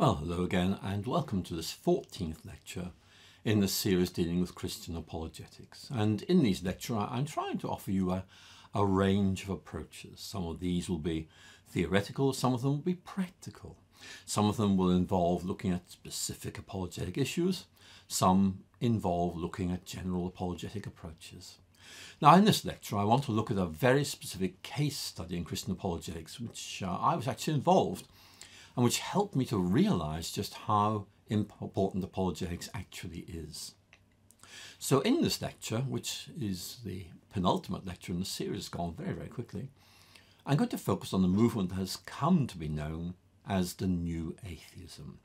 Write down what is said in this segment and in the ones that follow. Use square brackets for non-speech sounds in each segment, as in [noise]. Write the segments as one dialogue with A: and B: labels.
A: Well, hello again, and welcome to this 14th lecture in the series dealing with Christian apologetics. And in these lectures, I'm trying to offer you a, a range of approaches. Some of these will be theoretical, some of them will be practical. Some of them will involve looking at specific apologetic issues, some involve looking at general apologetic approaches. Now, in this lecture, I want to look at a very specific case study in Christian apologetics, which uh, I was actually involved and which helped me to realize just how important apologetics actually is. So in this lecture, which is the penultimate lecture in the series, gone very, very quickly, I'm going to focus on the movement that has come to be known as the New Atheism.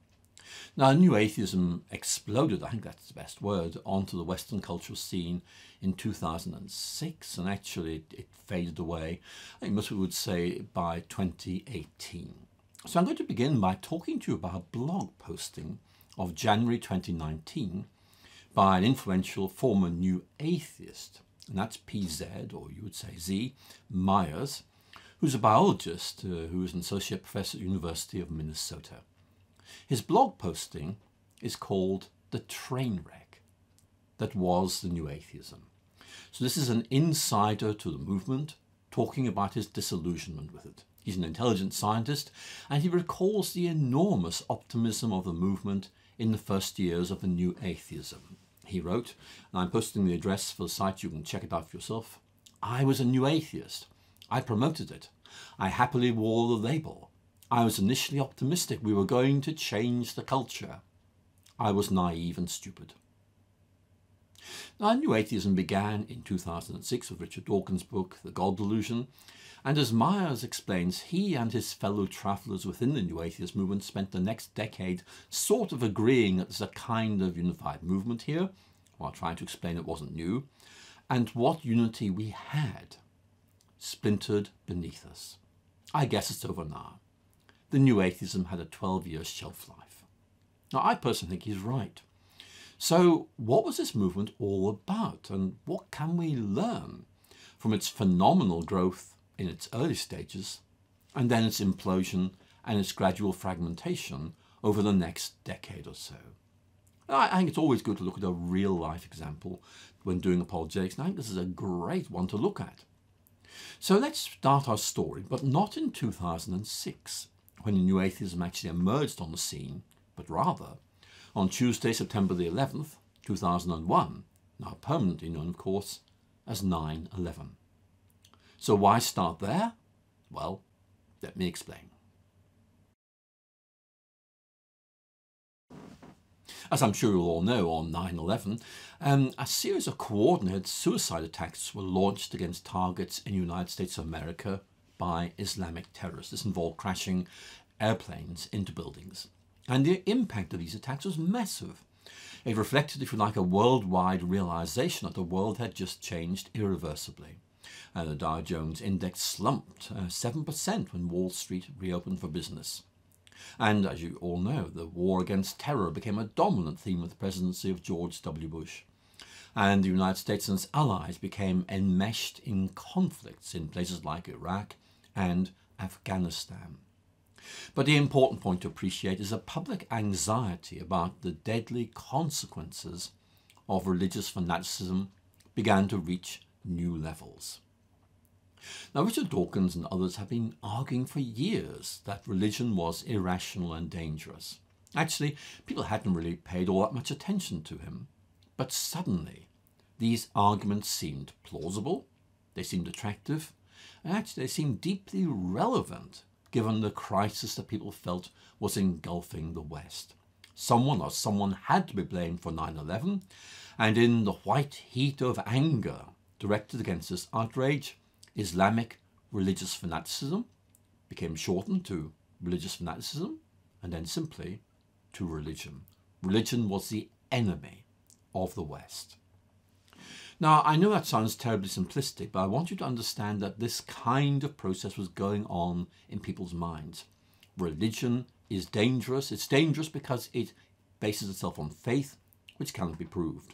A: Now, New Atheism exploded, I think that's the best word, onto the Western cultural scene in 2006, and actually it, it faded away, I think most people would say, by 2018. So I'm going to begin by talking to you about a blog posting of January 2019 by an influential former New Atheist, and that's PZ, or you would say Z, Myers, who's a biologist uh, who is an associate professor at University of Minnesota. His blog posting is called The Train Wreck That Was the New Atheism. So this is an insider to the movement talking about his disillusionment with it. He's an intelligent scientist, and he recalls the enormous optimism of the movement in the first years of the new atheism. He wrote, and I'm posting the address for the site, you can check it out for yourself. I was a new atheist. I promoted it. I happily wore the label. I was initially optimistic we were going to change the culture. I was naive and stupid. Now, New Atheism began in 2006 with Richard Dawkins' book, The God Delusion, and as Myers explains, he and his fellow travellers within the New Atheist movement spent the next decade sort of agreeing that there's a kind of unified movement here, while trying to explain it wasn't new, and what unity we had splintered beneath us. I guess it's over now. The New Atheism had a 12 year shelf life. Now, I personally think he's right. So, what was this movement all about, and what can we learn from its phenomenal growth in its early stages, and then its implosion and its gradual fragmentation over the next decade or so. I think it's always good to look at a real life example when doing apologetics, and I think this is a great one to look at. So let's start our story, but not in 2006, when the New Atheism actually emerged on the scene, but rather on Tuesday, September the 11th, 2001, now permanently known, of course, as 9 11. So why start there? Well, let me explain. As I'm sure you'll all know, on 9-11, um, a series of coordinated suicide attacks were launched against targets in the United States of America by Islamic terrorists. This involved crashing airplanes into buildings. And the impact of these attacks was massive. It reflected, if you like, a worldwide realization that the world had just changed irreversibly. Uh, the Dow Jones index slumped uh, 7% when Wall Street reopened for business. And as you all know, the war against terror became a dominant theme of the presidency of George W. Bush. And the United States and its allies became enmeshed in conflicts in places like Iraq and Afghanistan. But the important point to appreciate is a public anxiety about the deadly consequences of religious fanaticism began to reach new levels. Now, Richard Dawkins and others have been arguing for years that religion was irrational and dangerous. Actually, people hadn't really paid all that much attention to him. But suddenly, these arguments seemed plausible, they seemed attractive, and actually they seemed deeply relevant given the crisis that people felt was engulfing the West. Someone or someone had to be blamed for 9 11, and in the white heat of anger directed against this outrage, Islamic religious fanaticism became shortened to religious fanaticism and then simply to religion. Religion was the enemy of the West. Now, I know that sounds terribly simplistic, but I want you to understand that this kind of process was going on in people's minds. Religion is dangerous. It's dangerous because it bases itself on faith, which cannot be proved.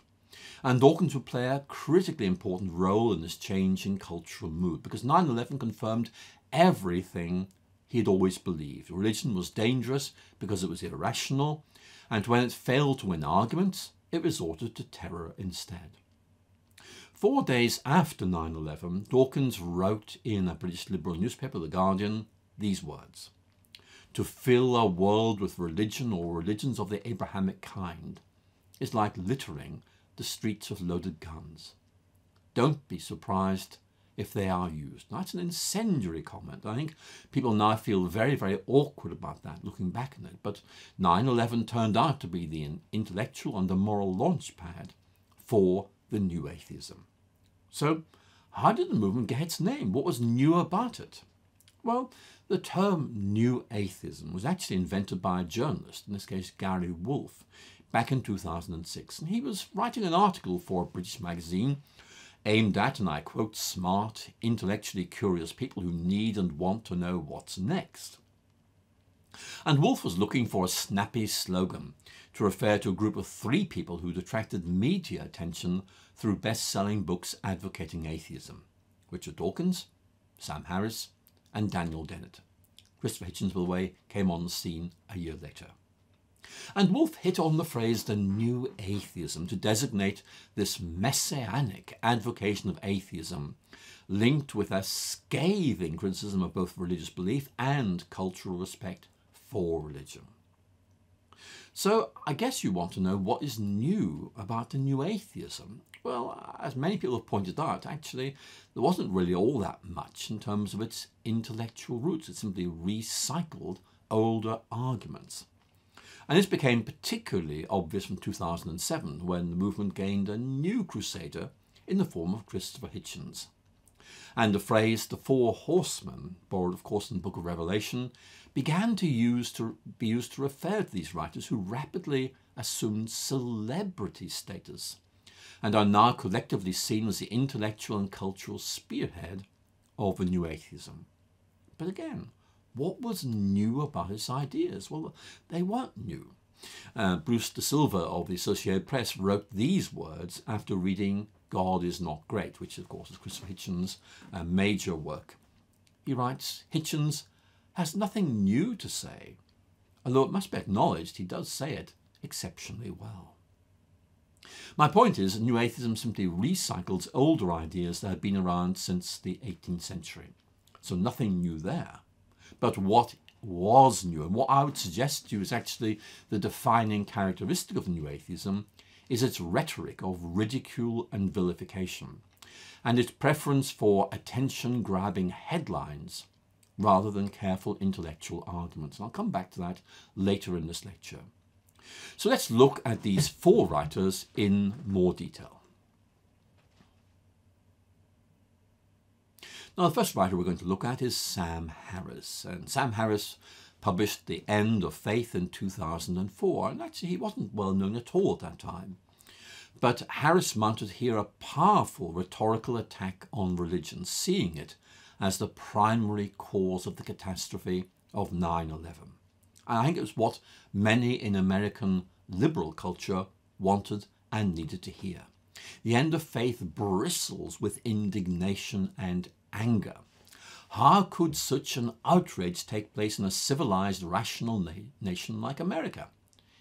A: And Dawkins would play a critically important role in this change in cultural mood because 9 11 confirmed everything he had always believed. Religion was dangerous because it was irrational, and when it failed to win arguments, it resorted to terror instead. Four days after 9 11, Dawkins wrote in a British liberal newspaper, The Guardian, these words To fill a world with religion or religions of the Abrahamic kind is like littering the streets with loaded guns. Don't be surprised if they are used. that's an incendiary comment. I think people now feel very, very awkward about that, looking back on it. But 9 11 turned out to be the intellectual and the moral launch pad for the new atheism. So, how did the movement get its name? What was new about it? Well, the term New Atheism was actually invented by a journalist, in this case Gary Wolf, back in 2006. And he was writing an article for a British magazine aimed at, and I quote, smart, intellectually curious people who need and want to know what's next. And Wolf was looking for a snappy slogan to refer to a group of three people who'd attracted media attention through best-selling books advocating atheism. Richard Dawkins, Sam Harris, and Daniel Dennett. Christopher Hitchens, by the way, came on the scene a year later. And Wolf hit on the phrase the new atheism to designate this messianic advocation of atheism linked with a scathing criticism of both religious belief and cultural respect for religion. So I guess you want to know what is new about the new atheism. Well, as many people have pointed out, actually, there wasn't really all that much in terms of its intellectual roots. It simply recycled older arguments. And this became particularly obvious from 2007 when the movement gained a new crusader in the form of Christopher Hitchens. And the phrase the four horsemen, borrowed of course in the book of Revelation, began to, use to be used to refer to these writers who rapidly assumed celebrity status and are now collectively seen as the intellectual and cultural spearhead of the new atheism. But again, what was new about his ideas? Well, they weren't new. Uh, Bruce De Silva of the Associated Press wrote these words after reading God is Not Great, which of course is Christopher Hitchens' uh, major work. He writes, Hitchens has nothing new to say, although it must be acknowledged he does say it exceptionally well. My point is, New Atheism simply recycles older ideas that have been around since the 18th century. So nothing new there. But what was new, and what I would suggest to you is actually the defining characteristic of New Atheism, is its rhetoric of ridicule and vilification, and its preference for attention grabbing headlines rather than careful intellectual arguments. And I'll come back to that later in this lecture. So let's look at these four writers in more detail. Now, the first writer we're going to look at is Sam Harris. And Sam Harris published The End of Faith in 2004. And actually, he wasn't well known at all at that time. But Harris mounted here a powerful rhetorical attack on religion, seeing it as the primary cause of the catastrophe of 9 11. And I think it was what many in American liberal culture wanted and needed to hear. The end of faith bristles with indignation and anger. How could such an outrage take place in a civilized, rational na nation like America?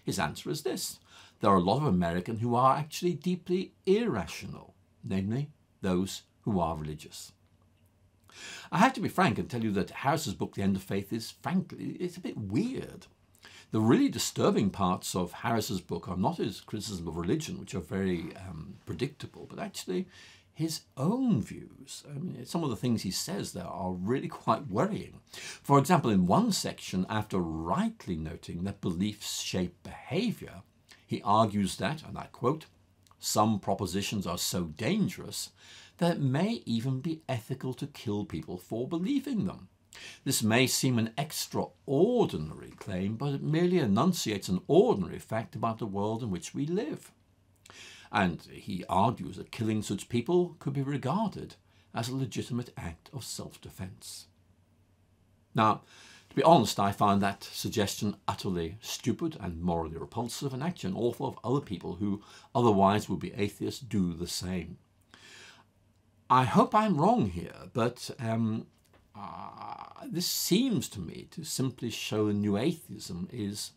A: His answer is this there are a lot of Americans who are actually deeply irrational, namely those who are religious. I have to be frank and tell you that Harris's book, The End of Faith, is frankly, it's a bit weird. The really disturbing parts of Harris's book are not his criticism of religion, which are very um, predictable, but actually his own views. I mean, some of the things he says there are really [laughs] quite worrying. For example, in one section, after rightly noting that beliefs shape behavior, he argues that, and I quote, some propositions are so dangerous that it may even be ethical to kill people for believing them. This may seem an extraordinary claim, but it merely enunciates an ordinary fact about the world in which we live and he argues that killing such people could be regarded as a legitimate act of self-defense. Now, to be honest, I find that suggestion utterly stupid and morally repulsive, and actually an awful of other people who otherwise would be atheists do the same. I hope I'm wrong here, but um, uh, this seems to me to simply show new atheism is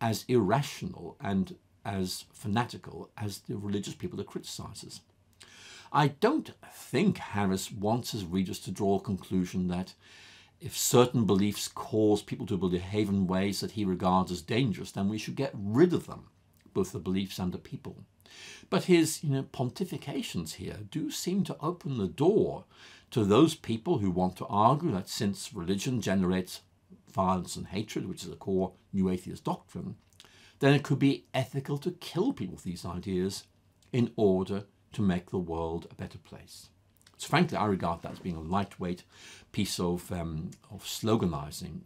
A: as irrational and as fanatical as the religious people it criticizes. I don't think Harris wants his readers to draw a conclusion that if certain beliefs cause people to behave in ways that he regards as dangerous, then we should get rid of them, both the beliefs and the people. But his you know, pontifications here do seem to open the door to those people who want to argue that since religion generates violence and hatred, which is a core New Atheist doctrine, then it could be ethical to kill people with these ideas in order to make the world a better place. So frankly, I regard that as being a lightweight piece of, um, of sloganizing.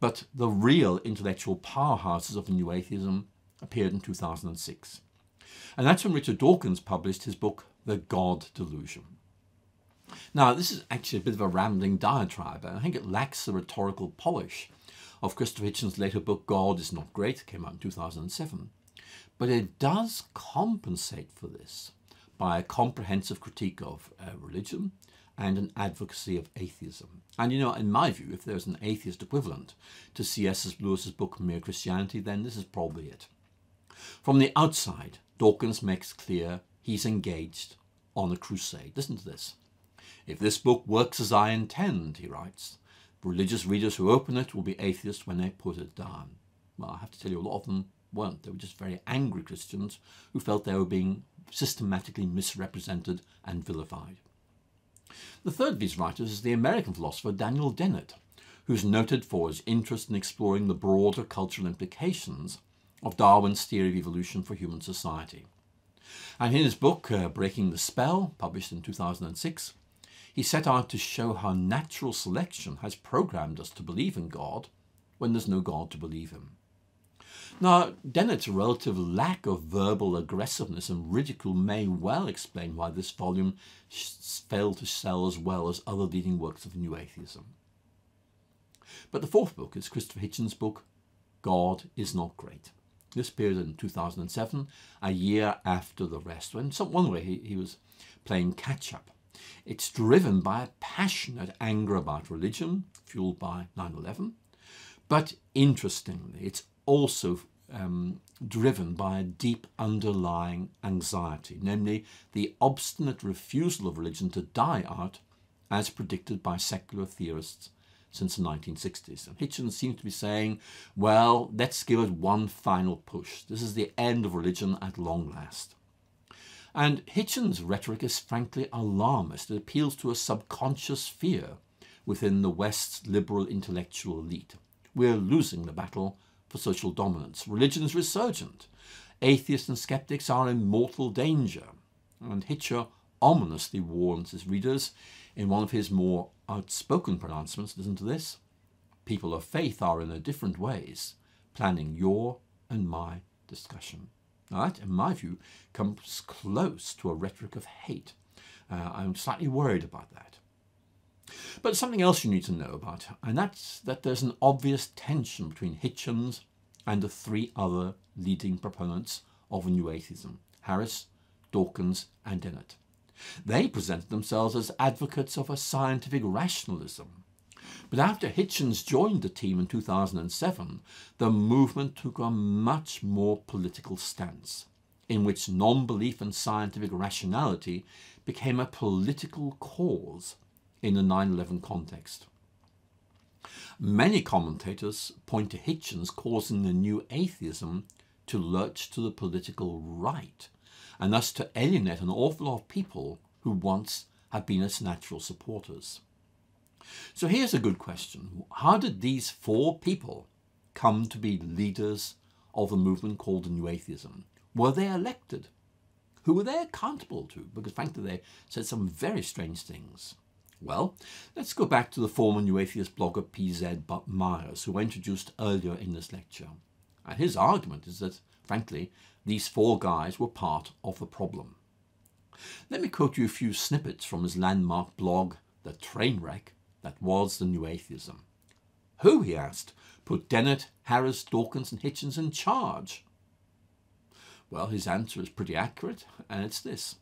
A: But the real intellectual powerhouses of the New Atheism appeared in 2006. And that's when Richard Dawkins published his book, The God Delusion. Now, this is actually a bit of a rambling diatribe, and I think it lacks the rhetorical polish of Christopher Hitchens' later book, God is Not Great, came out in 2007. But it does compensate for this by a comprehensive critique of uh, religion and an advocacy of atheism. And you know, in my view, if there's an atheist equivalent to C.S. Lewis's book Mere Christianity, then this is probably it. From the outside, Dawkins makes clear he's engaged on a crusade. Listen to this. If this book works as I intend, he writes, religious readers who open it will be atheists when they put it down. Well, I have to tell you, a lot of them weren't. They were just very angry Christians who felt they were being systematically misrepresented and vilified. The third of these writers is the American philosopher Daniel Dennett, who's noted for his interest in exploring the broader cultural implications of Darwin's theory of evolution for human society. And in his book, uh, Breaking the Spell, published in 2006, he set out to show how natural selection has programmed us to believe in God when there's no God to believe in. Now, Dennett's relative lack of verbal aggressiveness and ridicule may well explain why this volume failed to sell as well as other leading works of New Atheism. But the fourth book is Christopher Hitchens' book, God is Not Great. This appeared in 2007, a year after the rest, when some, one way he, he was playing catch up. It's driven by a passionate anger about religion, fueled by 9 11. But interestingly, it's also um, driven by a deep underlying anxiety, namely the obstinate refusal of religion to die out as predicted by secular theorists since the 1960s. And Hitchens seems to be saying, well, let's give it one final push. This is the end of religion at long last. And Hitchens' rhetoric is frankly alarmist. It appeals to a subconscious fear within the West's liberal intellectual elite. We're losing the battle for social dominance. Religion's resurgent. Atheists and skeptics are in mortal danger. And Hitcher ominously warns his readers in one of his more outspoken pronouncements. Listen to this. People of faith are in a different ways planning your and my discussion. Now that, in my view, comes close to a rhetoric of hate. Uh, I'm slightly worried about that. But something else you need to know about, and that's that there's an obvious tension between Hitchens and the three other leading proponents of New Atheism Harris, Dawkins, and Dennett. They presented themselves as advocates of a scientific rationalism. But after Hitchens joined the team in 2007, the movement took a much more political stance, in which non belief and scientific rationality became a political cause in the 9 11 context. Many commentators point to Hitchens causing the new atheism to lurch to the political right, and thus to alienate an awful lot of people who once had been its natural supporters. So here's a good question How did these four people come to be leaders of a movement called New Atheism? Were they elected? Who were they accountable to? Because frankly, they said some very strange things. Well, let's go back to the former New Atheist blogger P.Z. Myers, who I introduced earlier in this lecture. And his argument is that, frankly, these four guys were part of the problem. Let me quote you a few snippets from his landmark blog, The Trainwreck That Was the New Atheism. Who, he asked, put Dennett, Harris, Dawkins, and Hitchens in charge? Well, his answer is pretty accurate, and it's this.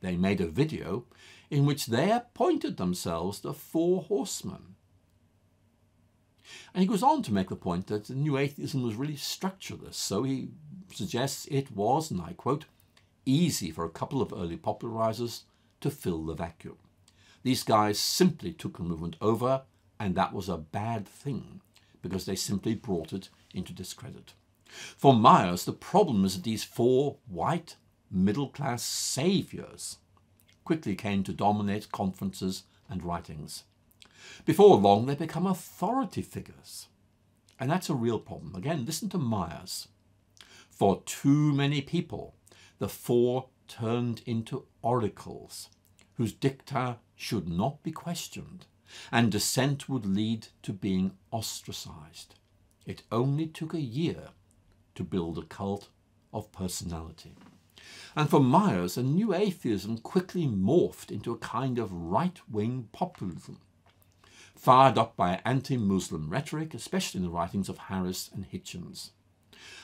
A: They made a video in which they appointed themselves the Four Horsemen. And he goes on to make the point that the New Atheism was really structureless. So he suggests it was, and I quote, easy for a couple of early popularizers to fill the vacuum. These guys simply took the movement over, and that was a bad thing because they simply brought it into discredit. For Myers, the problem is that these four white middle class saviors quickly came to dominate conferences and writings. Before long, they become authority figures. And that's a real problem. Again, listen to Myers. For too many people, the four turned into oracles whose dicta should not be questioned, and dissent would lead to being ostracized. It only took a year to build a cult of personality. And for Myers, a new atheism quickly morphed into a kind of right wing populism, fired up by anti Muslim rhetoric, especially in the writings of Harris and Hitchens.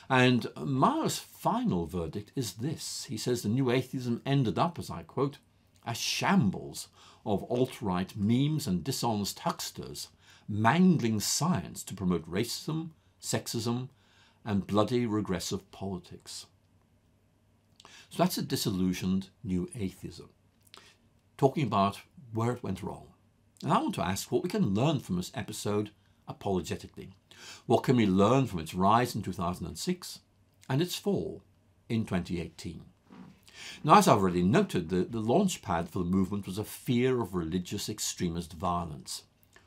A: And Myers' final verdict is this. He says the new atheism ended up, as I quote, a shambles of alt right memes and dishonest hucksters mangling science to promote racism, sexism, and bloody regressive politics. So that's a disillusioned new atheism, talking about where it went wrong. And I want to ask what we can learn from this episode apologetically. What can we learn from its rise in 2006 and its fall in 2018? Now, as I've already noted, the, the launch pad for the movement was a fear of religious extremist violence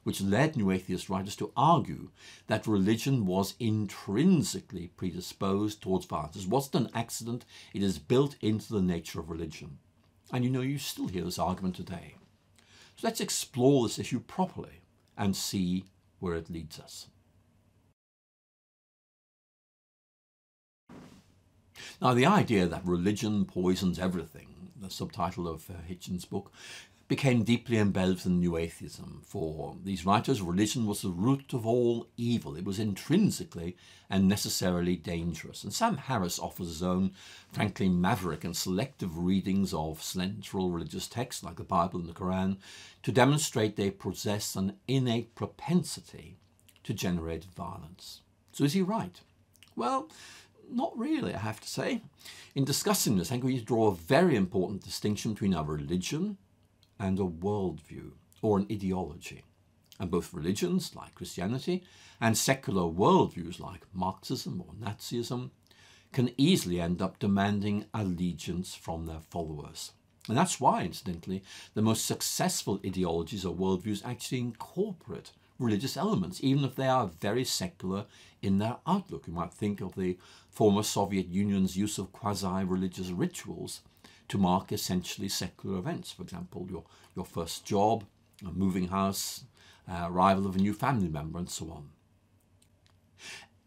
A: which led New Atheist writers to argue that religion was intrinsically predisposed towards violence. It wasn't an accident, it is built into the nature of religion. And you know, you still hear this argument today. So let's explore this issue properly and see where it leads us. Now, the idea that religion poisons everything, the subtitle of uh, Hitchens' book, became deeply embedded in New Atheism. For these writers, religion was the root of all evil. It was intrinsically and necessarily dangerous. And Sam Harris offers his own, frankly, maverick and selective readings of central religious texts like the Bible and the Quran to demonstrate they possess an innate propensity to generate violence. So is he right? Well, not really, I have to say. In discussing this, I think we need to draw a very important distinction between a religion and a worldview or an ideology. And both religions, like Christianity, and secular worldviews, like Marxism or Nazism, can easily end up demanding allegiance from their followers. And that's why, incidentally, the most successful ideologies or worldviews actually incorporate religious elements, even if they are very secular in their outlook. You might think of the former Soviet Union's use of quasi religious rituals to mark essentially secular events. For example, your, your first job, a moving house, uh, arrival of a new family member, and so on.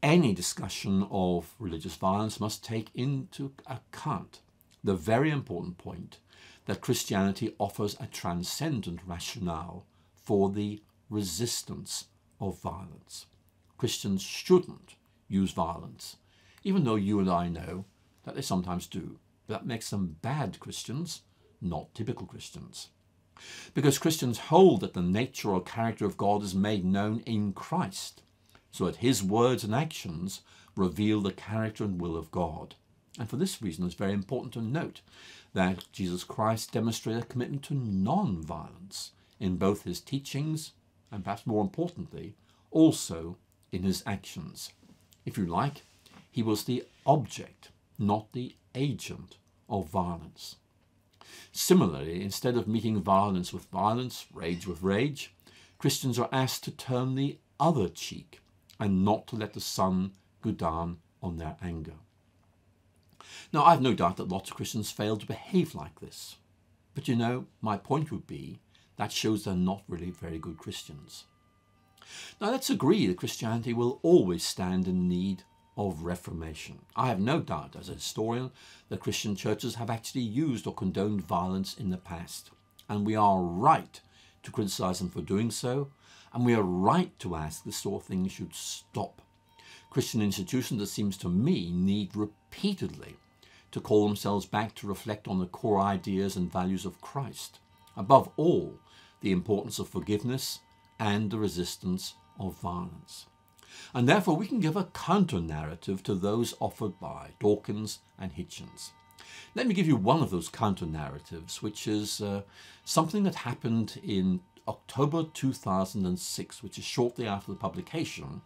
A: Any discussion of religious violence must take into account the very important point that Christianity offers a transcendent rationale for the resistance of violence. Christians shouldn't use violence, even though you and I know that they sometimes do. That makes them bad Christians, not typical Christians. Because Christians hold that the nature or character of God is made known in Christ, so that his words and actions reveal the character and will of God. And for this reason, it's very important to note that Jesus Christ demonstrated a commitment to non violence in both his teachings and, perhaps more importantly, also in his actions. If you like, he was the object, not the agent of violence. Similarly, instead of meeting violence with violence, rage with rage, Christians are asked to turn the other cheek and not to let the sun go down on their anger. Now, I've no doubt that lots of Christians fail to behave like this. But you know, my point would be that shows they're not really very good Christians. Now, let's agree that Christianity will always stand in need of reformation. I have no doubt, as a historian, that Christian churches have actually used or condoned violence in the past. And we are right to criticize them for doing so, and we are right to ask this sort of thing should stop. Christian institutions, it seems to me, need repeatedly to call themselves back to reflect on the core ideas and values of Christ. Above all, the importance of forgiveness and the resistance of violence. And therefore, we can give a counter narrative to those offered by Dawkins and Hitchens. Let me give you one of those counter narratives, which is uh, something that happened in October 2006, which is shortly after the publication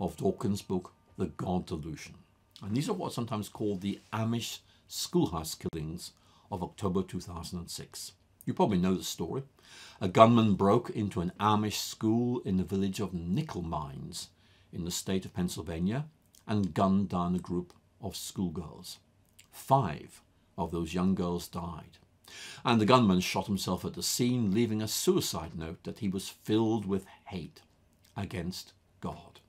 A: of Dawkins' book, The God Delusion. And these are what's sometimes called the Amish schoolhouse killings of October 2006. You probably know the story. A gunman broke into an Amish school in the village of Nickel Mines in the state of Pennsylvania and gunned down a group of schoolgirls. Five of those young girls died. And the gunman shot himself at the scene, leaving a suicide note that he was filled with hate against God.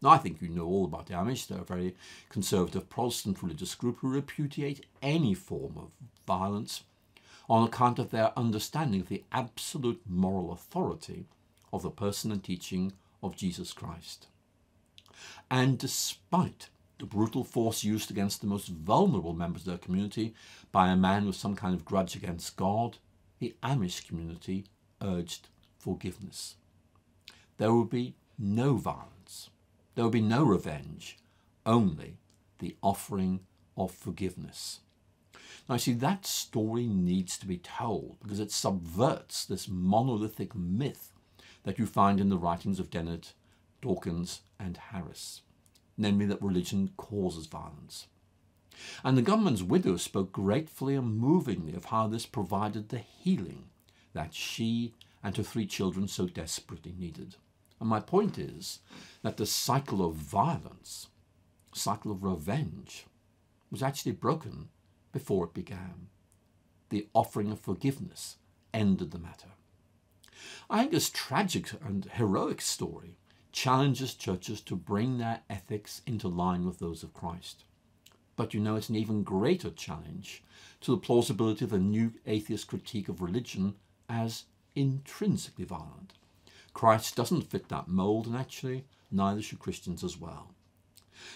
A: Now, I think you know all about the Amish. They're a very conservative Protestant religious group who repudiate any form of violence on account of their understanding of the absolute moral authority of the person and teaching of Jesus Christ. And despite the brutal force used against the most vulnerable members of their community by a man with some kind of grudge against God, the Amish community urged forgiveness. There will be no violence, there will be no revenge, only the offering of forgiveness. Now, see, that story needs to be told because it subverts this monolithic myth that you find in the writings of Dennett, Dawkins, and Harris namely that religion causes violence. And the gunman's widow spoke gratefully and movingly of how this provided the healing that she and her three children so desperately needed. And my point is that the cycle of violence, cycle of revenge, was actually broken before it began. The offering of forgiveness ended the matter. I think this tragic and heroic story challenges churches to bring their ethics into line with those of Christ. But you know, it's an even greater challenge to the plausibility of the new atheist critique of religion as intrinsically violent. Christ doesn't fit that mold, and actually, neither should Christians as well.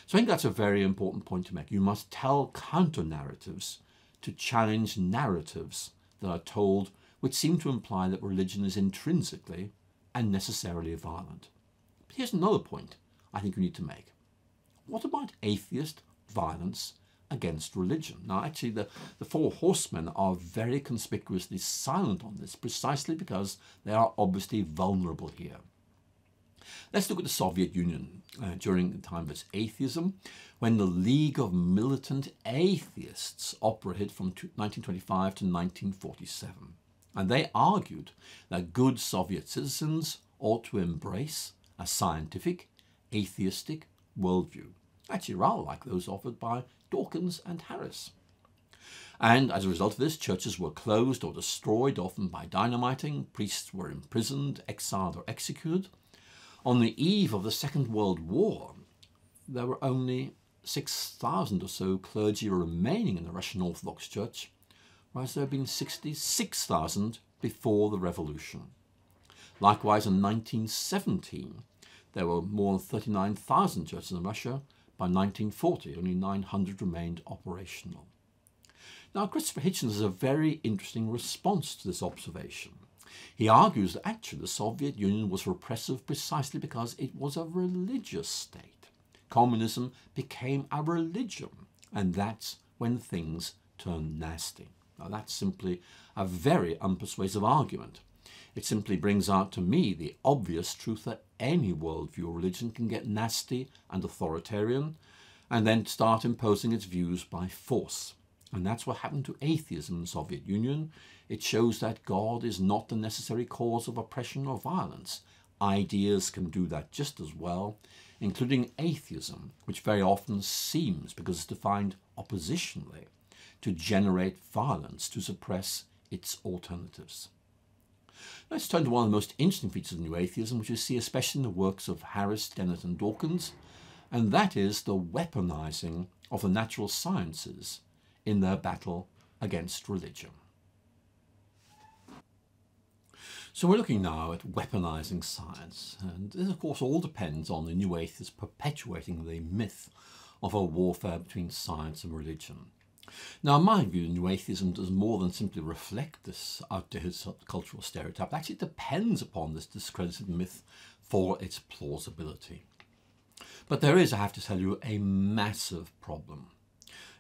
A: So I think that's a very important point to make. You must tell counter narratives to challenge narratives that are told which seem to imply that religion is intrinsically and necessarily violent. Here's another point I think we need to make. What about atheist violence against religion? Now, actually, the, the four horsemen are very conspicuously silent on this precisely because they are obviously vulnerable here. Let's look at the Soviet Union uh, during the time of its atheism, when the League of Militant Atheists operated from 1925 to 1947. And they argued that good Soviet citizens ought to embrace a scientific, atheistic worldview, actually rather like those offered by Dawkins and Harris. And as a result of this, churches were closed or destroyed, often by dynamiting, priests were imprisoned, exiled, or executed. On the eve of the Second World War, there were only 6,000 or so clergy remaining in the Russian Orthodox Church, whereas there had been 66,000 before the revolution. Likewise, in 1917, there were more than 39,000 churches in Russia. By 1940, only 900 remained operational. Now, Christopher Hitchens has a very interesting response to this observation. He argues that actually the Soviet Union was repressive precisely because it was a religious state. Communism became a religion, and that's when things turned nasty. Now, that's simply a very unpersuasive argument. It simply brings out to me the obvious truth that any worldview or religion can get nasty and authoritarian and then start imposing its views by force. And that's what happened to atheism in the Soviet Union. It shows that God is not the necessary cause of oppression or violence. Ideas can do that just as well, including atheism, which very often seems, because it's defined oppositionally, to generate violence to suppress its alternatives. Let's turn to one of the most interesting features of New Atheism, which you see especially in the works of Harris, Dennett, and Dawkins, and that is the weaponizing of the natural sciences in their battle against religion. So we're looking now at weaponizing science, and this, of course, all depends on the New Atheists perpetuating the myth of a warfare between science and religion. Now, in my view, New Atheism does more than simply reflect this outdated cultural stereotype. It Actually, depends upon this discredited myth for its plausibility. But there is, I have to tell you, a massive problem.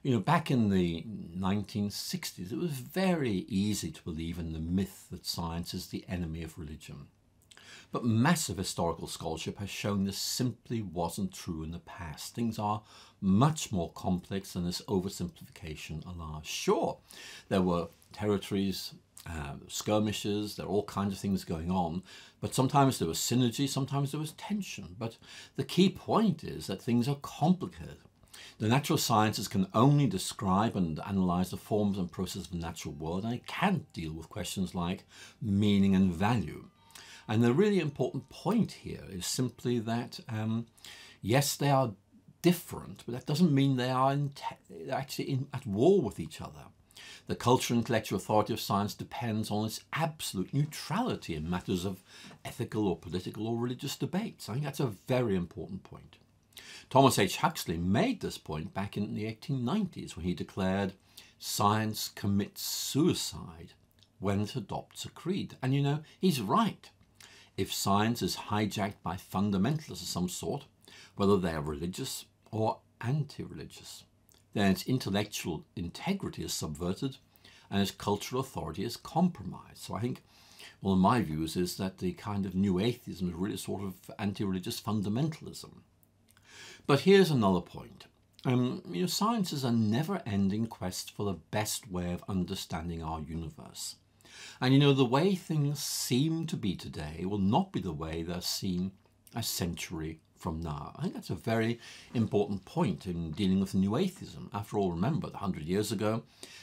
A: You know, back in the 1960s, it was very easy to believe in the myth that science is the enemy of religion. But massive historical scholarship has shown this simply wasn't true in the past. Things are much more complex than this oversimplification allows. Sure, there were territories, uh, skirmishes, there are all kinds of things going on, but sometimes there was synergy, sometimes there was tension. But the key point is that things are complicated. The natural sciences can only describe and analyze the forms and processes of the natural world, and it can't deal with questions like meaning and value. And the really important point here is simply that, um, yes, they are different, but that doesn't mean they are actually in, at war with each other. The cultural and intellectual authority of science depends on its absolute neutrality in matters of ethical or political or religious debates. I think that's a very important point. Thomas H. Huxley made this point back in the 1890s when he declared, Science commits suicide when it adopts a creed. And you know, he's right if science is hijacked by fundamentalists of some sort, whether they are religious or anti religious, then its intellectual integrity is subverted and its cultural authority is compromised. So I think one of my views is that the kind of new atheism is really sort of anti religious fundamentalism. But here's another point. Um, you know, science is a never ending quest for the best way of understanding our universe. And you know, the way things seem to be today will not be the way they're seen a century from now. I think that's a very important point in dealing with new atheism. After all, remember, 100 years ago,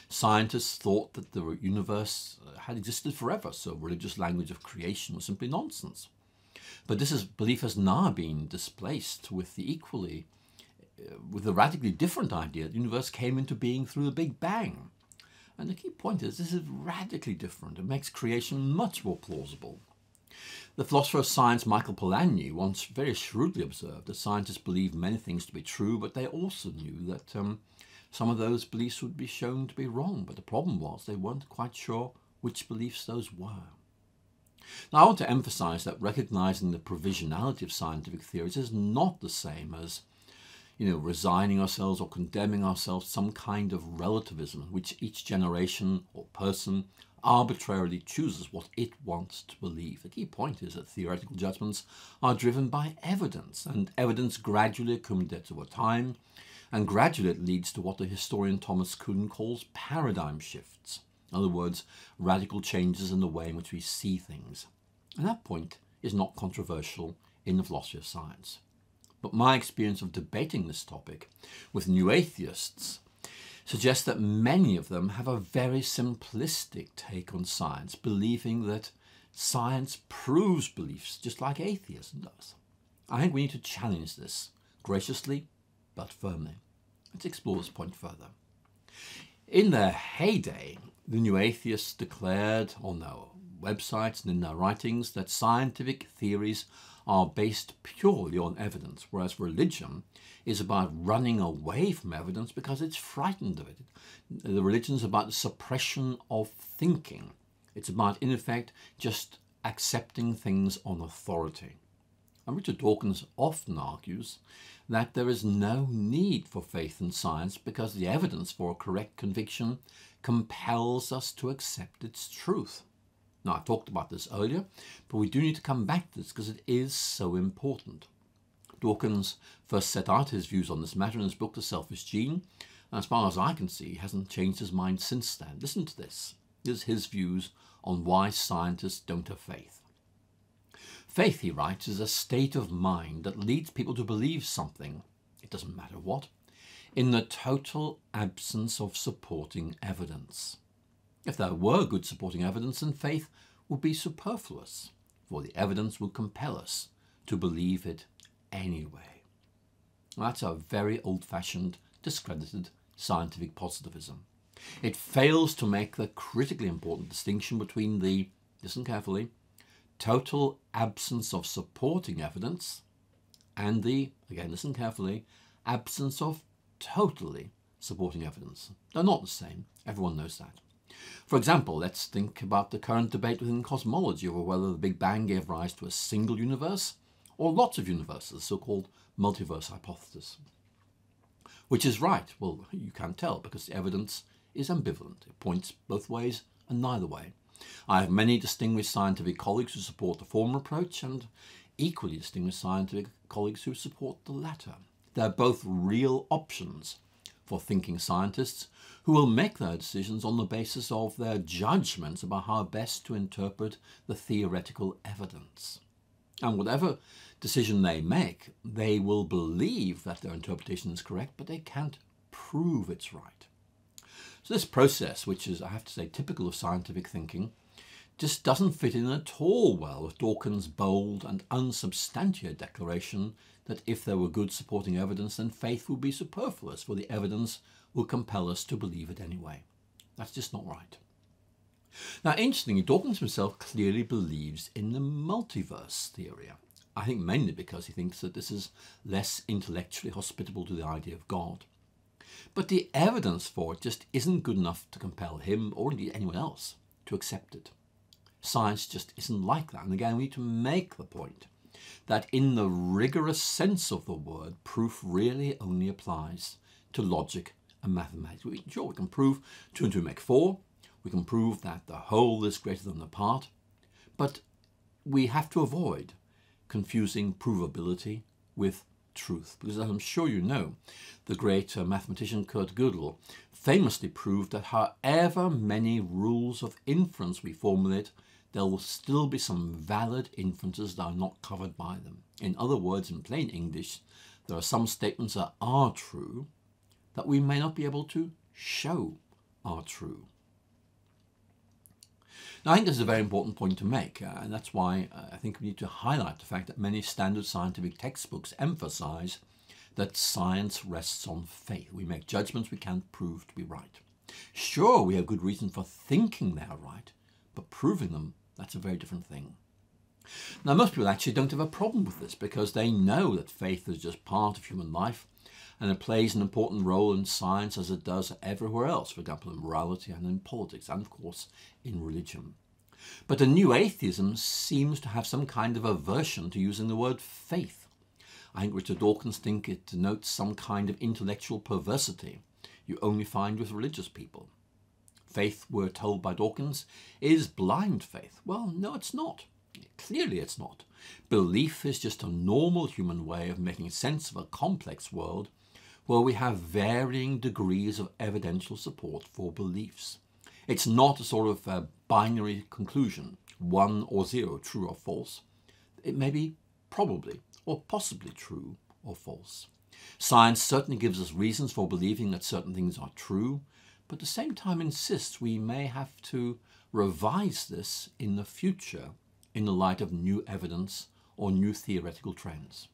A: scientists thought that the universe had existed forever, so religious language of creation was simply nonsense. But this is, belief has now been displaced with the equally, uh, with a radically different idea. The universe came into being through the Big Bang. And the key point is this is radically different. It makes creation much more plausible. The philosopher of science Michael Polanyi once very shrewdly observed that scientists believe many things to be true, but they also knew that um, some of those beliefs would be shown to be wrong. But the problem was they weren't quite sure which beliefs those were. Now, I want to emphasize that recognizing the provisionality of scientific theories is not the same as you know, resigning ourselves or condemning ourselves some kind of relativism which each generation or person arbitrarily chooses what it wants to believe. The key point is that theoretical judgments are driven by evidence, and evidence gradually accumulates over time, and gradually it leads to what the historian Thomas Kuhn calls paradigm shifts. In other words, radical changes in the way in which we see things. And that point is not controversial in the philosophy of science. But my experience of debating this topic with new atheists suggests that many of them have a very simplistic take on science, believing that science proves beliefs just like atheism does. I think we need to challenge this graciously but firmly. Let's explore this point further. In their heyday, the new atheists declared oh on their websites and in their writings that scientific theories are based purely on evidence, whereas religion is about running away from evidence because it's frightened of it. The religion is about the suppression of thinking. It's about, in effect, just accepting things on authority. And Richard Dawkins often argues that there is no need for faith in science because the evidence for a correct conviction compels us to accept its truth. Now, I talked about this earlier, but we do need to come back to this because it is so important. Dawkins first set out his views on this matter in his book, The Selfish Gene, and as far as I can see, he hasn't changed his mind since then. Listen to this. Is his views on why scientists don't have faith. Faith, he writes, is a state of mind that leads people to believe something, it doesn't matter what, in the total absence of supporting evidence. If there were good supporting evidence, then faith would be superfluous, for the evidence would compel us to believe it anyway. That's a very old fashioned, discredited scientific positivism. It fails to make the critically important distinction between the, listen carefully, total absence of supporting evidence and the, again, listen carefully, absence of totally supporting evidence. They're not the same. Everyone knows that. For example, let's think about the current debate within cosmology over whether the Big Bang gave rise to a single universe or lots of universes, the so-called multiverse hypothesis. Which is right? Well, you can't tell because the evidence is ambivalent. It points both ways and neither way. I have many distinguished scientific colleagues who support the former approach and equally distinguished scientific colleagues who support the latter. They're both real options for thinking scientists who will make their decisions on the basis of their judgments about how best to interpret the theoretical evidence. And whatever decision they make, they will believe that their interpretation is correct, but they can't prove it's right. So this process, which is, I have to say, typical of scientific thinking, just doesn't fit in at all well with Dawkins' bold and unsubstantiated declaration that if there were good supporting evidence, then faith would be superfluous, for the evidence would compel us to believe it anyway. That's just not right. Now, interestingly, Dawkins himself clearly believes in the multiverse theory. I think mainly because he thinks that this is less intellectually hospitable to the idea of God. But the evidence for it just isn't good enough to compel him, or indeed anyone else, to accept it. Science just isn't like that. And again, we need to make the point that in the rigorous sense of the word, proof really only applies to logic and mathematics. We, sure, we can prove 2 and 2 make 4. We can prove that the whole is greater than the part. But we have to avoid confusing provability with truth. Because as I'm sure you know, the great uh, mathematician Kurt Gödel famously proved that however many rules of inference we formulate, there will still be some valid inferences that are not covered by them. In other words, in plain English, there are some statements that are true that we may not be able to show are true. Now, I think this is a very important point to make, uh, and that's why uh, I think we need to highlight the fact that many standard scientific textbooks emphasize that science rests on faith. We make judgments we can't prove to be right. Sure, we have good reason for thinking they are right, but proving them that's a very different thing. Now, most people actually don't have a problem with this because they know that faith is just part of human life and it plays an important role in science as it does everywhere else, for example, in morality and in politics, and of course in religion. But the new atheism seems to have some kind of aversion to using the word faith. I think Richard Dawkins thinks it denotes some kind of intellectual perversity you only find with religious people faith, we're told by Dawkins, is blind faith. Well, no, it's not. Clearly, it's not. Belief is just a normal human way of making sense of a complex world where we have varying degrees of evidential support for beliefs. It's not a sort of a binary conclusion, one or zero, true or false. It may be probably or possibly true or false. Science certainly gives us reasons for believing that certain things are true, but at the same time insists we may have to revise this in the future in the light of new evidence or new theoretical trends.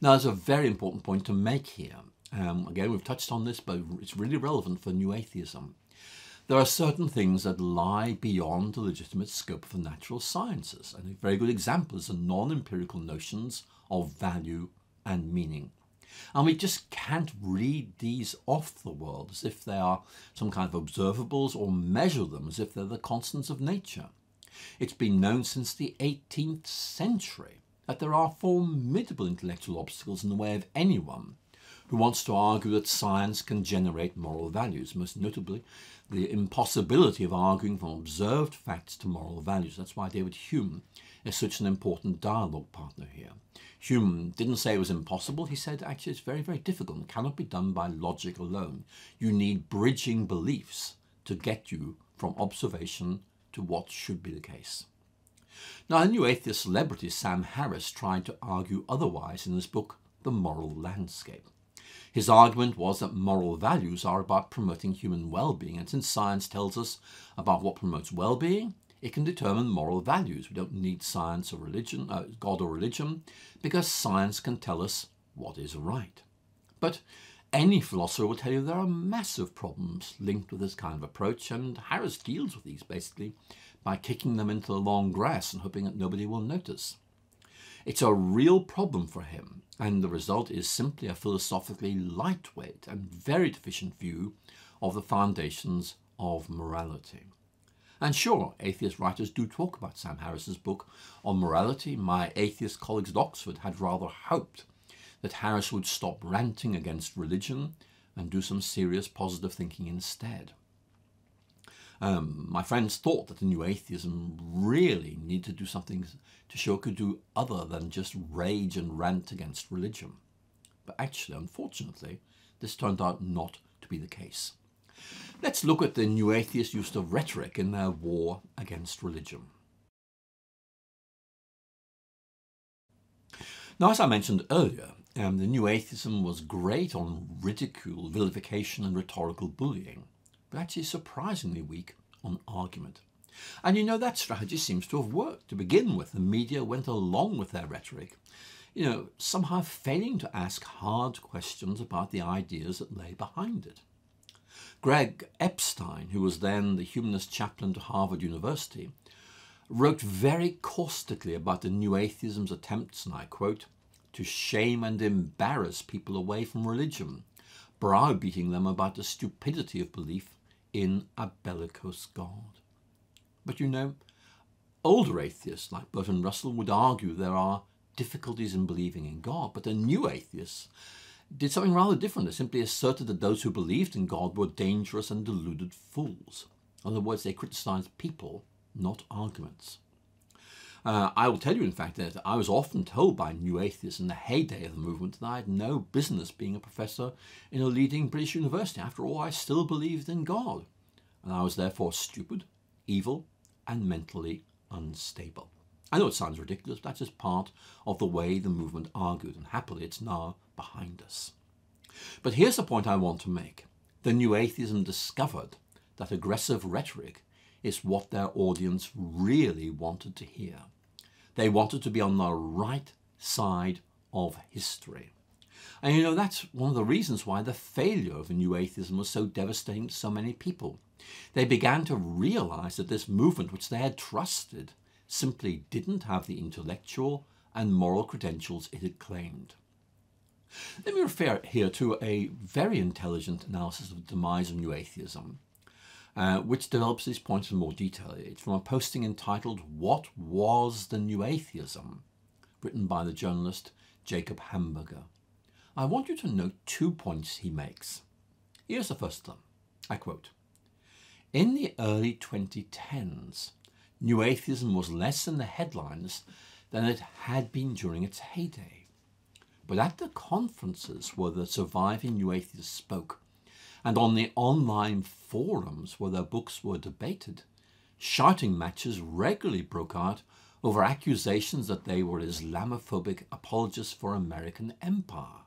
A: Now, there's a very important point to make here. Um, again, we've touched on this, but it's really relevant for new atheism. There are certain things that lie beyond the legitimate scope of the natural sciences, and a very good example is the non-empirical notions of value and meaning. And we just can't read these off the world as if they are some kind of observables or measure them as if they're the constants of nature. It's been known since the 18th century that there are formidable intellectual obstacles in the way of anyone who wants to argue that science can generate moral values, most notably the impossibility of arguing from observed facts to moral values. That's why David Hume is such an important dialogue partner here. Hume didn't say it was impossible. He said actually it's very, very difficult and cannot be done by logic alone. You need bridging beliefs to get you from observation to what should be the case. Now, a new atheist celebrity, Sam Harris, tried to argue otherwise in his book, The Moral Landscape. His argument was that moral values are about promoting human well-being, and since science tells us about what promotes well-being, it can determine moral values. We don't need science or religion, uh, God or religion, because science can tell us what is right. But any philosopher will tell you there are massive problems linked with this kind of approach, and Harris deals with these basically by kicking them into the long grass and hoping that nobody will notice. It's a real problem for him, and the result is simply a philosophically lightweight and very deficient view of the foundations of morality. And sure, atheist writers do talk about Sam Harris's book on morality. My atheist colleagues at Oxford had rather hoped that Harris would stop ranting against religion and do some serious positive thinking instead. Um, my friends thought that the new atheism really needed to do something to show it could do other than just rage and rant against religion. But actually, unfortunately, this turned out not to be the case. Let's look at the new atheists' use of rhetoric in their war against religion. Now, as I mentioned earlier, um, the new atheism was great on ridicule, vilification, and rhetorical bullying but actually surprisingly weak on argument. And you know, that strategy seems to have worked. To begin with, the media went along with their rhetoric, you know, somehow failing to ask hard questions about the ideas that lay behind it. Greg Epstein, who was then the humanist chaplain to Harvard University, wrote very caustically about the New Atheism's attempts, and I quote, to shame and embarrass people away from religion, browbeating them about the stupidity of belief in a bellicose God. But you know, older atheists like Bertrand Russell would argue there are difficulties in believing in God, but the new atheists did something rather different. They simply asserted that those who believed in God were dangerous and deluded fools. In other words, they criticized people, not arguments. Uh, I will tell you, in fact, that I was often told by new atheists in the heyday of the movement that I had no business being a professor in a leading British university. After all, I still believed in God, and I was therefore stupid, evil, and mentally unstable. I know it sounds ridiculous, but that's just part of the way the movement argued, and happily it's now behind us. But here's the point I want to make. The new atheism discovered that aggressive rhetoric is what their audience really wanted to hear. They wanted to be on the right side of history. And you know, that's one of the reasons why the failure of new atheism was so devastating to so many people. They began to realize that this movement, which they had trusted, simply didn't have the intellectual and moral credentials it had claimed. Let me refer here to a very intelligent analysis of the demise of new atheism uh, which develops these points in more detail. It's from a posting entitled What Was the New Atheism? written by the journalist Jacob Hamburger. I want you to note two points he makes. Here's the first them. I quote In the early 2010s, New Atheism was less in the headlines than it had been during its heyday. But at the conferences where the surviving New Atheists spoke, and on the online forums where their books were debated, shouting matches regularly broke out over accusations that they were Islamophobic apologists for American empire.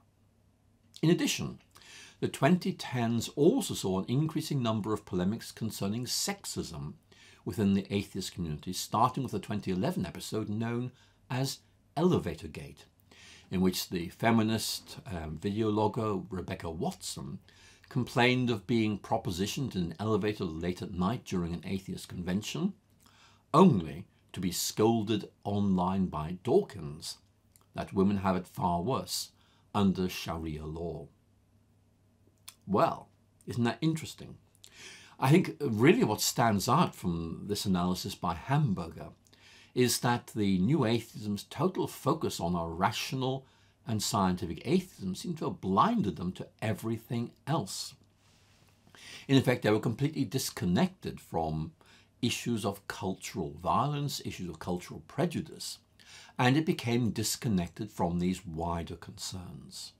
A: In addition, the 2010s also saw an increasing number of polemics concerning sexism within the atheist community, starting with the 2011 episode known as Elevator Gate, in which the feminist um, videologger Rebecca Watson complained of being propositioned in an elevator late at night during an atheist convention, only to be scolded online by Dawkins that women have it far worse under Sharia law. Well, isn't that interesting? I think really what stands out from this analysis by Hamburger is that the new atheism's total focus on a rational and scientific atheism seem to have blinded them to everything else. In effect, they were completely disconnected from issues of cultural violence, issues of cultural prejudice, and it became disconnected from these wider concerns.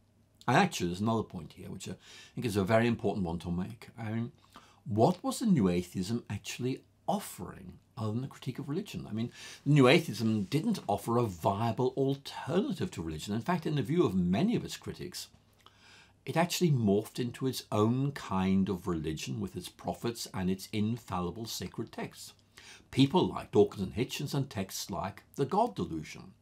A: And actually, there's another point here, which I think is a very important one to make. I mean, what was the New Atheism actually offering other than the critique of religion. I mean, New Atheism didn't offer a viable alternative to religion. In fact, in the view of many of its critics, it actually morphed into its own kind of religion with its prophets and its infallible sacred texts. People like Dawkins and Hitchens and texts like the God Delusion.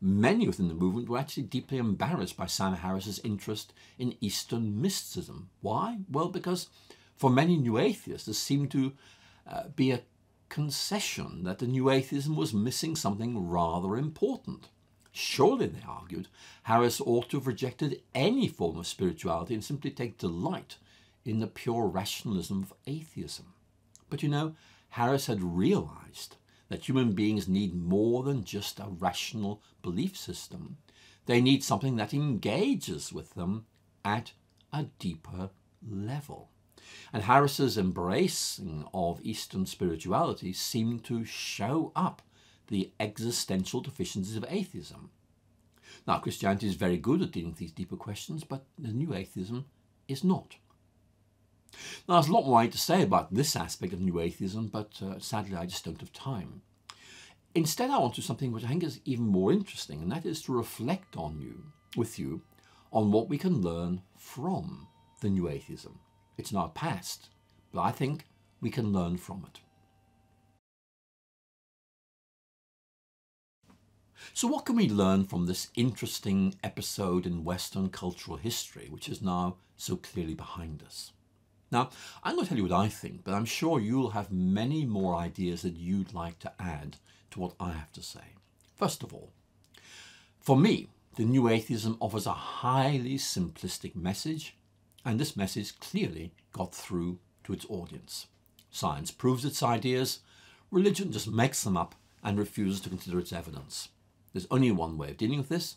A: Many within the movement were actually deeply embarrassed by Sam Harris's interest in Eastern mysticism. Why? Well, because for many new atheists, there seemed to uh, be a concession that the new atheism was missing something rather important. Surely, they argued, Harris ought to have rejected any form of spirituality and simply take delight in the pure rationalism of atheism. But you know, Harris had realized that human beings need more than just a rational belief system. They need something that engages with them at a deeper level. And Harris's embracing of Eastern spirituality seemed to show up the existential deficiencies of atheism. Now, Christianity is very good at dealing with these deeper questions, but the new atheism is not. Now, there's a lot more to say about this aspect of new atheism, but uh, sadly, I just don't have time. Instead, I want to do something which I think is even more interesting, and that is to reflect on you, with you, on what we can learn from the new atheism. It's not past, but I think we can learn from it. So, what can we learn from this interesting episode in Western cultural history, which is now so clearly behind us? Now, I'm going to tell you what I think, but I'm sure you'll have many more ideas that you'd like to add to what I have to say. First of all, for me, the new atheism offers a highly simplistic message, and this message clearly got through to its audience. Science proves its ideas, religion just makes them up and refuses to consider its evidence. There's only one way of dealing with this,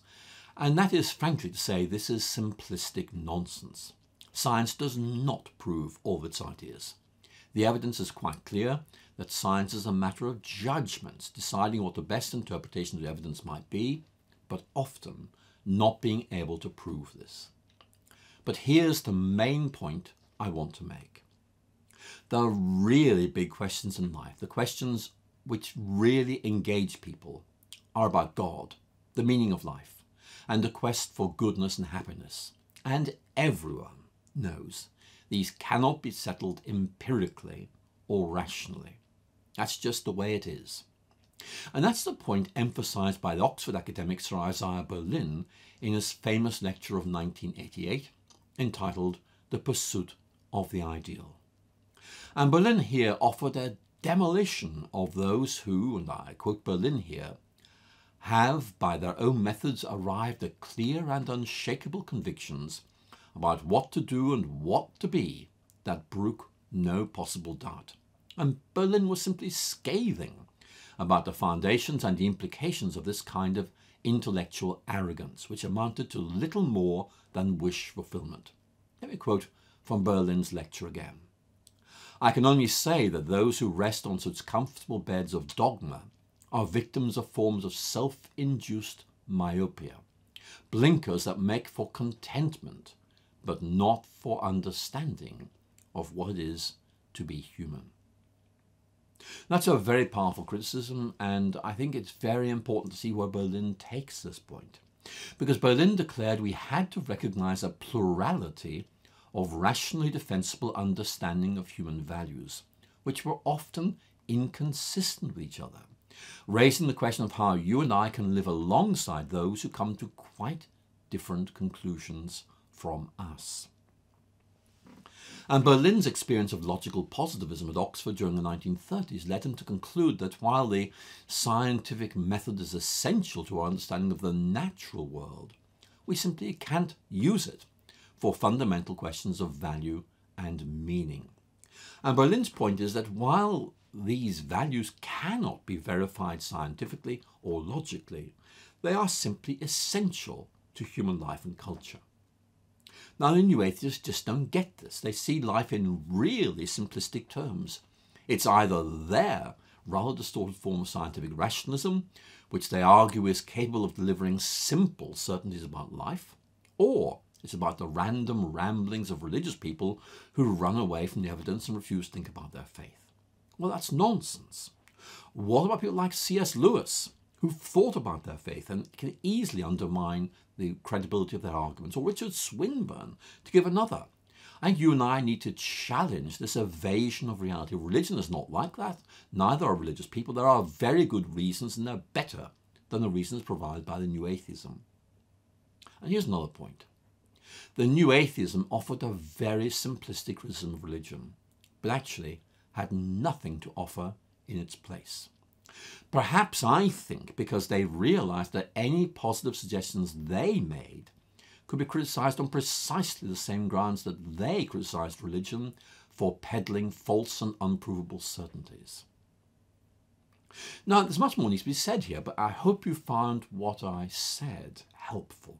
A: and that is frankly to say this is simplistic nonsense. Science does not prove all of its ideas. The evidence is quite clear that science is a matter of judgments, deciding what the best interpretation of the evidence might be, but often not being able to prove this. But here's the main point I want to make. The really big questions in life, the questions which really engage people, are about God, the meaning of life, and the quest for goodness and happiness. And everyone knows these cannot be settled empirically or rationally. That's just the way it is. And that's the point emphasized by the Oxford academic Sir Isaiah Berlin in his famous lecture of 1988 entitled The Pursuit of the Ideal. And Berlin here offered a demolition of those who, and I quote Berlin here, have, by their own methods, arrived at clear and unshakable convictions about what to do and what to be that brook no possible doubt. And Berlin was simply scathing about the foundations and the implications of this kind of intellectual arrogance, which amounted to little more than wish fulfillment. Let me quote from Berlin's lecture again. I can only say that those who rest on such comfortable beds of dogma are victims of forms of self induced myopia, blinkers that make for contentment, but not for understanding of what it is to be human. That's a very powerful criticism, and I think it's very important to see where Berlin takes this point. Because Berlin declared we had to recognize a plurality of rationally defensible understanding of human values, which were often inconsistent with each other raising the question of how you and I can live alongside those who come to quite different conclusions from us. And Berlin's experience of logical positivism at Oxford during the 1930s led him to conclude that while the scientific method is essential to our understanding of the natural world, we simply can't use it for fundamental questions of value and meaning. And Berlin's point is that while these values cannot be verified scientifically or logically. They are simply essential to human life and culture. Now, new atheists just don't get this. They see life in really simplistic terms. It's either their rather distorted form of scientific rationalism, which they argue is capable of delivering simple certainties about life, or it's about the random ramblings of religious people who run away from the evidence and refuse to think about their faith. Well, that's nonsense. What about people like C.S. Lewis, who thought about their faith and can easily undermine the credibility of their arguments, or Richard Swinburne, to give another? I think you and I need to challenge this evasion of reality. Religion is not like that. Neither are religious people. There are very good reasons, and they're better than the reasons provided by the new atheism. And here's another point. The new atheism offered a very simplistic criticism of religion, but actually had nothing to offer in its place. Perhaps I think because they realized that any positive suggestions they made could be criticized on precisely the same grounds that they criticized religion for peddling false and unprovable certainties. Now, there's much more needs to be said here, but I hope you found what I said helpful.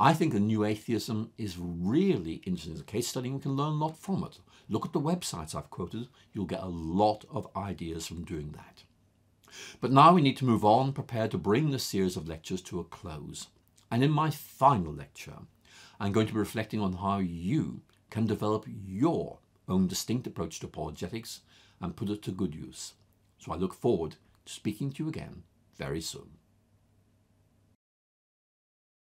A: I think the new atheism is really interesting as a case study and we can learn a lot from it. Look at the websites I've quoted, you'll get a lot of ideas from doing that. But now we need to move on, prepare to bring this series of lectures to a close. And in my final lecture, I'm going to be reflecting on how you can develop your own distinct approach to apologetics and put it to good use. So I look forward to speaking to you again very soon.